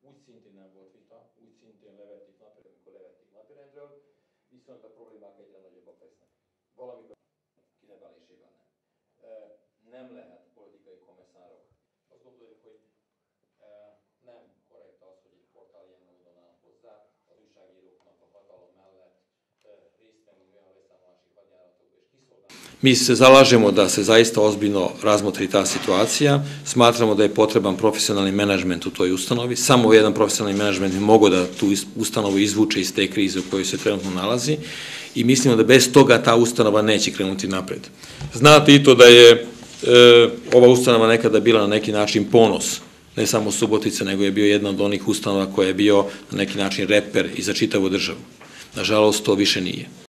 úgy szintén nem volt vita, úgy szintén levették napirend, amikor levették napirendről, viszont a problémák egyre nagyobbak lesznek. Valamikor kinevelésében nem. Nem lehet Mi se zalažemo da se zaista ozbiljno razmotri ta situacija. Smatramo da je potreban profesionalni menadžment u toj ustanovi. Samo jedan profesionalni menadžment bi mogao da tu ustanovu izvuče iz te krize u kojoj se trenutno nalazi i mislimo da bez toga ta ustanova neće krenuti napred. Znate i to da je e, ova ustanova nekada bila na neki način ponos ne samo Subotice, nego je bio jedna od onih ustanova koja je bio na neki način reper i za čitavu državu. Nažalost, to više nije.